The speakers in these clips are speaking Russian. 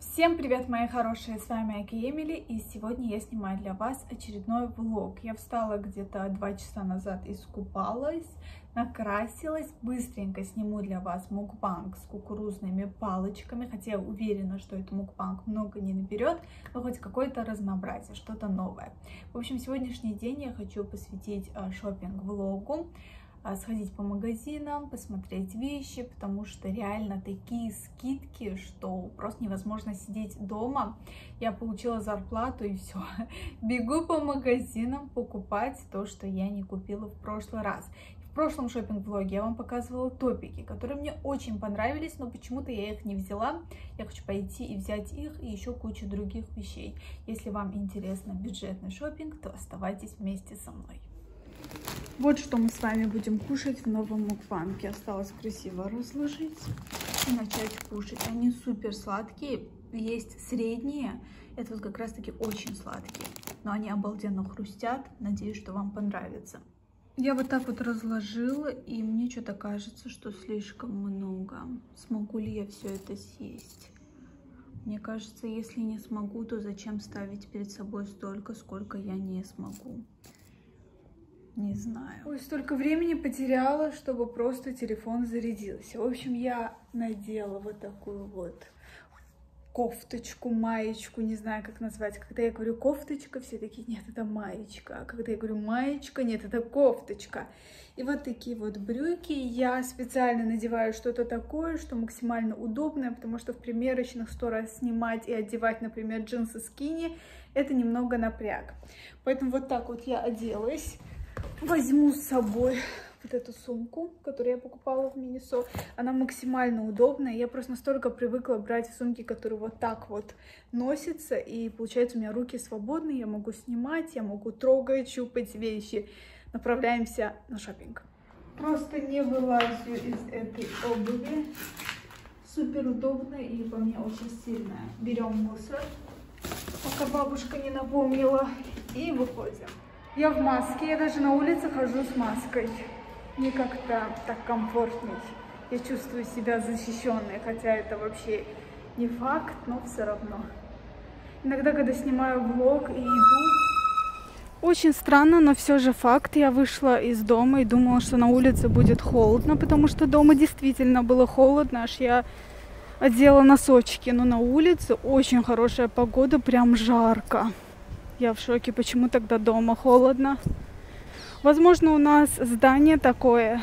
Всем привет, мои хорошие, с вами Аки Эмили, и сегодня я снимаю для вас очередной влог. Я встала где-то два часа назад, искупалась, накрасилась, быстренько сниму для вас мукбанг с кукурузными палочками, хотя я уверена, что этот мукбанг много не наберет, но хоть какое-то разнообразие, что-то новое. В общем, сегодняшний день я хочу посвятить. А, сходить по магазинам, посмотреть вещи, потому что реально такие скидки, что просто невозможно сидеть дома. Я получила зарплату и все. Бегу по магазинам покупать то, что я не купила в прошлый раз. В прошлом шопинг-влоге я вам показывала топики, которые мне очень понравились, но почему-то я их не взяла. Я хочу пойти и взять их и еще кучу других вещей. Если вам интересно бюджетный шопинг, то оставайтесь вместе со мной. Вот что мы с вами будем кушать в новом мукбанке. Осталось красиво разложить и начать кушать. Они супер сладкие. Есть средние. Это вот как раз таки очень сладкие. Но они обалденно хрустят. Надеюсь, что вам понравится. Я вот так вот разложила, и мне что-то кажется, что слишком много. Смогу ли я все это съесть? Мне кажется, если не смогу, то зачем ставить перед собой столько, сколько я не смогу? Не знаю. Ой, столько времени потеряла, чтобы просто телефон зарядился. В общем, я надела вот такую вот кофточку, маечку, не знаю, как назвать. Когда я говорю кофточка, все такие, нет, это маечка. А когда я говорю маечка, нет, это кофточка. И вот такие вот брюки. Я специально надеваю что-то такое, что максимально удобное, потому что в примерочных сто раз снимать и одевать, например, джинсы скини, это немного напряг. Поэтому вот так вот я оделась возьму с собой вот эту сумку, которую я покупала в Минисо. Она максимально удобная. Я просто настолько привыкла брать сумки, которые вот так вот носятся. И получается у меня руки свободные, я могу снимать, я могу трогать, щупать вещи. Направляемся на шопинг. Просто не вылазю из этой обуви. Супер удобная и по мне очень сильная. Берем мусор, пока бабушка не напомнила, и выходим. Я в маске, я даже на улице хожу с маской. Мне как-то так комфортней. Я чувствую себя защищенной, хотя это вообще не факт, но все равно. Иногда, когда снимаю влог и иду, очень странно, но все же факт. Я вышла из дома и думала, что на улице будет холодно, потому что дома действительно было холодно, аж я одела носочки. Но на улице очень хорошая погода, прям жарко. Я в шоке, почему тогда дома холодно. Возможно, у нас здание такое.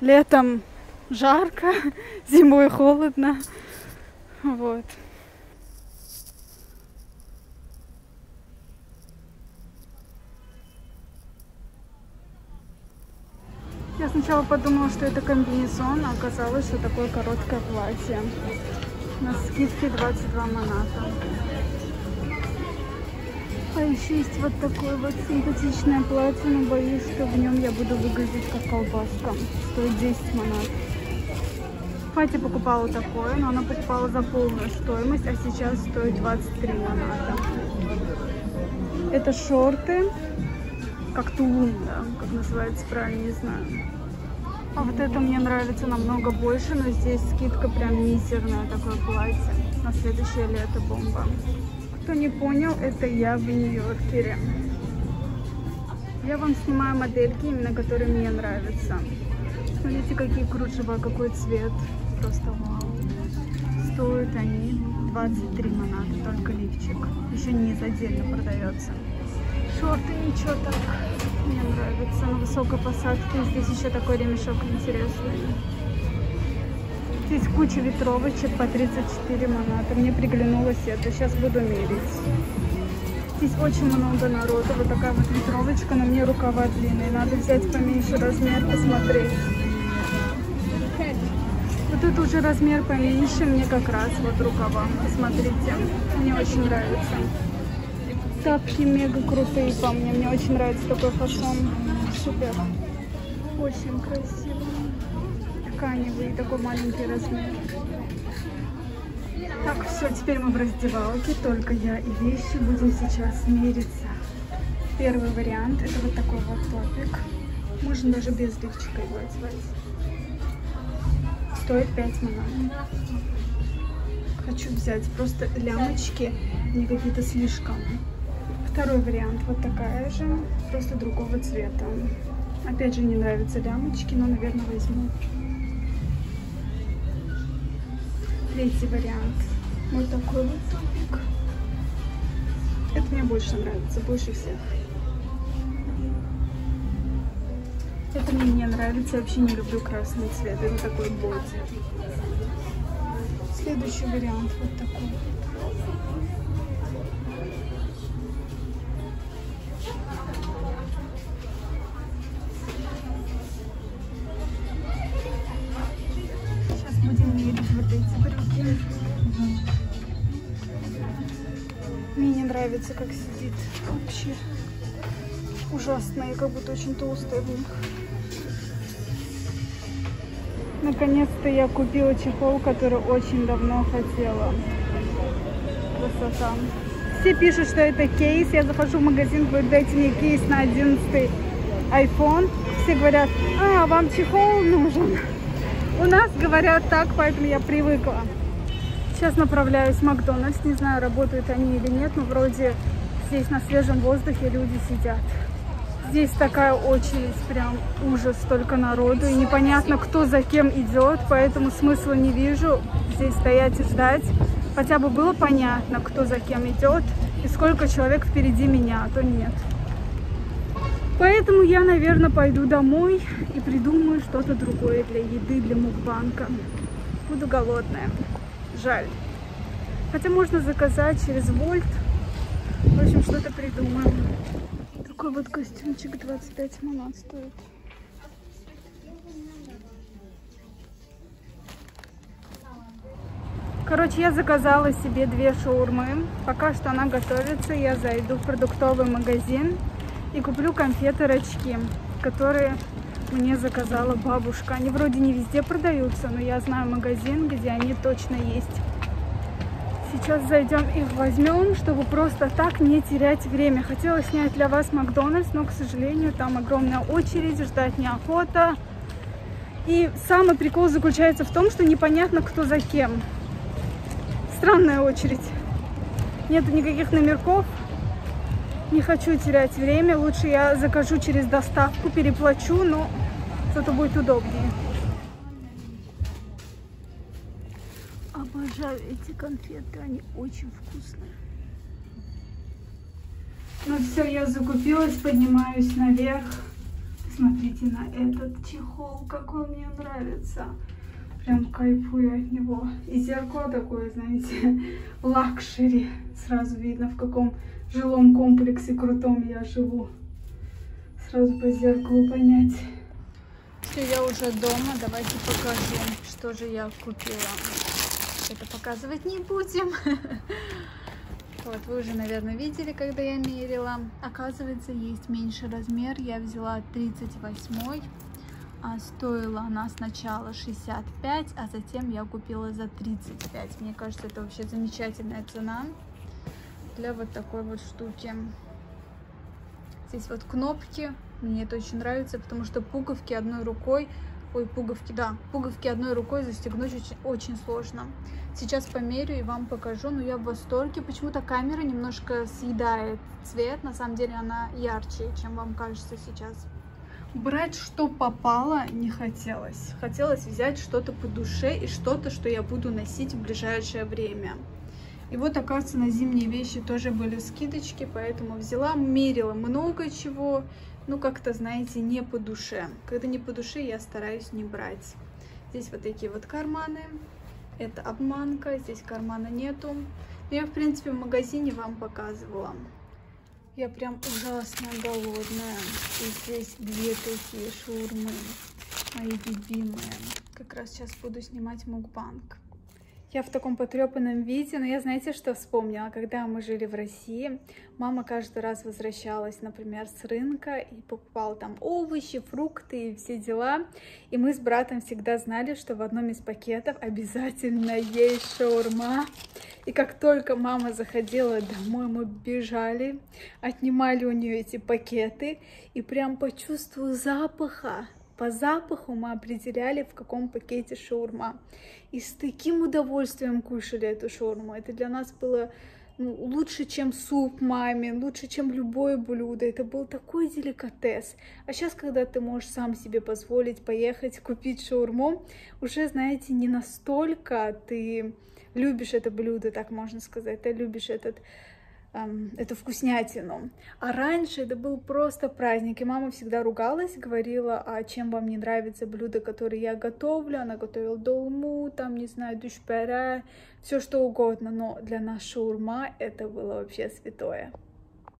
Летом жарко, зимой холодно. Вот. Я сначала подумала, что это комбинезон, а оказалось, что такое короткое платье. На скидке 22 маната. Еще есть вот такое вот симпатичное платье, но боюсь, что в нем я буду выглядеть как колбаска. Стоит 10 монат. Пати покупала такое, но она покупала за полную стоимость, а сейчас стоит 23 моната. Это шорты, как тулун, да, как называется правильно, не знаю. А вот это мне нравится намного больше, но здесь скидка прям мизерная, такое платье. На следующее лето бомба. Кто не понял, это я в Нью-Йоркере. Я вам снимаю модельки, именно которые мне нравятся. Смотрите, какие кружева, какой цвет. Просто вау. Стоят они 23 моната, только лифчик. Еще низ отдельно продается. Шорты ничего так. Мне нравится. На высокой посадке. Здесь еще такой ремешок интересный. Здесь куча ветровочек по 34 моната. Мне приглянулось это. Сейчас буду мерить. Здесь очень много народу. Вот такая вот ветровочка. На мне рукава длинные. Надо взять поменьше размер, посмотреть. Вот это уже размер поменьше. Мне как раз вот рукава. Посмотрите. Мне очень нравится. Тапки мега крутые по мне. Мне очень нравится такой фасон. Супер. Очень красиво тканевый, такой маленький размер. Так, все, теперь мы в раздевалке, только я и вещи будем сейчас мериться. Первый вариант, это вот такой вот топик. Можно даже без лифчика его одевать. Стоит 5 минут. хочу взять. Просто лямочки, не какие-то слишком. Второй вариант, вот такая же, просто другого цвета. Опять же, не нравятся лямочки, но, наверное, возьму. Третий вариант. Вот такой вот топик. Это мне больше нравится, больше всех. Это мне не нравится, я вообще не люблю красный цвет. Это такой боди. Следующий вариант вот такой. Эти брюки. Мне не нравится, как сидит вообще. Ужасно, я как будто очень толстая в них. Наконец-то я купила чехол, который очень давно хотела. Красота. Все пишут, что это кейс. Я захожу в магазин, говорю, дайте мне кейс на 11 iPhone. Все говорят, а, вам чехол нужен. У нас говорят так, поэтому я привыкла. Сейчас направляюсь в Макдональдс. Не знаю, работают они или нет, но вроде здесь на свежем воздухе люди сидят. Здесь такая очередь, прям ужас, столько народу. И непонятно, кто за кем идет, поэтому смысла не вижу здесь стоять и ждать. Хотя бы было понятно, кто за кем идет и сколько человек впереди меня, а то нет. Поэтому я, наверное, пойду домой и придумаю что-то другое для еды, для мукбанка. Буду голодная. Жаль. Хотя можно заказать через Вольт. В общем, что-то придумаем. Такой вот костюмчик 25 монат стоит. Короче, я заказала себе две шаурмы. Пока что она готовится. Я зайду в продуктовый магазин и куплю конфеты-рачки, которые мне заказала бабушка. Они вроде не везде продаются, но я знаю магазин, где они точно есть. Сейчас зайдем их возьмем, чтобы просто так не терять время. Хотела снять для вас Макдональдс, но, к сожалению, там огромная очередь, ждать неохота. И самый прикол заключается в том, что непонятно, кто за кем. Странная очередь. Нету никаких номерков. Не хочу терять время. Лучше я закажу через доставку, переплачу, но зато будет удобнее. Обожаю эти конфеты, они очень вкусные. Ну все, я закупилась, поднимаюсь наверх. Смотрите на этот чехол, какой мне нравится. Прям кайфую от него. И зеркало такое, знаете, luxury. Сразу видно, в каком жилом комплексе крутом я живу. Сразу по зеркалу понять. Все, я уже дома. Давайте покажу, что же я купила это показывать не будем. Вот, вы уже, наверное, видели, когда я мерила. Оказывается, есть меньший размер. Я взяла 38 а стоила она сначала 65, а затем я купила за 35. Мне кажется, это вообще замечательная цена для вот такой вот штуки. Здесь вот кнопки. Мне это очень нравится, потому что пуговки одной рукой Ой, пуговки, да. Пуговки одной рукой застегнуть очень, очень сложно. Сейчас померю и вам покажу, но я в восторге. Почему-то камера немножко съедает цвет. На самом деле она ярче, чем вам кажется сейчас. Брать что попало не хотелось. Хотелось взять что-то по душе и что-то, что я буду носить в ближайшее время. И вот, оказывается, на зимние вещи тоже были скидочки, поэтому взяла, мерила много чего ну, как-то, знаете, не по душе. Когда не по душе, я стараюсь не брать. Здесь вот такие вот карманы. Это обманка, здесь кармана нету. Я, в принципе, в магазине вам показывала. Я прям ужасно голодная. И здесь две такие шаурмы, мои любимые. Как раз сейчас буду снимать мукбанк. Я в таком потрепанном виде, но я, знаете, что вспомнила? Когда мы жили в России, мама каждый раз возвращалась, например, с рынка и покупала там овощи, фрукты и все дела. И мы с братом всегда знали, что в одном из пакетов обязательно есть шаурма. И как только мама заходила домой, мы бежали, отнимали у нее эти пакеты и прям по чувству запаха По запаху мы определяли, в каком пакете шаурма. И с таким удовольствием кушали эту шаурму. Это для нас было ну, лучше, чем суп маме, лучше, чем любое блюдо. Это был такой деликатес. А сейчас, когда ты можешь сам себе позволить поехать купить шаурму, уже, знаете, не настолько ты любишь это блюдо, так можно сказать, ты любишь этот эту вкуснятину. А раньше это был просто праздник, и мама всегда ругалась, говорила, а чем вам не нравится блюдо, которое я готовлю, она готовила долму, там, не знаю, душпере, все что угодно, но для нас шаурма это было вообще святое.